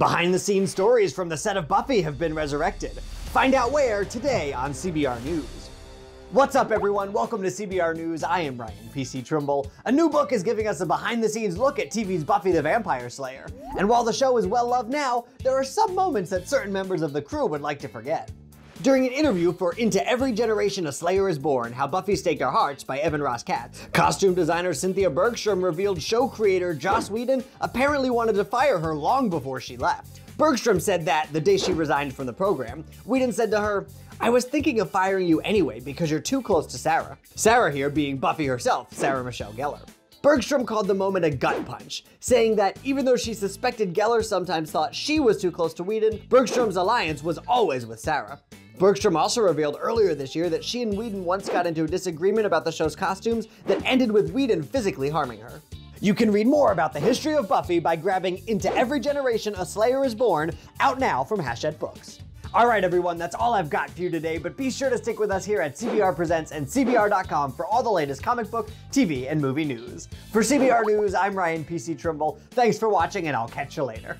Behind the scenes stories from the set of Buffy have been resurrected. Find out where today on CBR News. What's up, everyone? Welcome to CBR News. I am Ryan PC Trimble. A new book is giving us a behind the scenes look at TV's Buffy the Vampire Slayer. And while the show is well loved now, there are some moments that certain members of the crew would like to forget. During an interview for Into Every Generation a Slayer is Born How Buffy Staked Our Hearts by Evan Ross Katz, costume designer Cynthia Bergstrom revealed show creator Joss Whedon apparently wanted to fire her long before she left. Bergstrom said that the day she resigned from the program, Whedon said to her, I was thinking of firing you anyway because you're too close to Sarah. Sarah here being Buffy herself, Sarah Michelle Gellar. Bergstrom called the moment a gut punch, saying that even though she suspected Gellar sometimes thought she was too close to Whedon, Bergstrom's alliance was always with Sarah. Bergstrom also revealed earlier this year that she and Whedon once got into a disagreement about the show's costumes that ended with Whedon physically harming her. You can read more about the history of Buffy by grabbing Into Every Generation A Slayer is Born, out now from Hachette Books. Alright everyone, that's all I've got for you today, but be sure to stick with us here at CBR Presents and CBR.com for all the latest comic book, TV, and movie news. For CBR News, I'm Ryan PC Trimble. Thanks for watching, and I'll catch you later.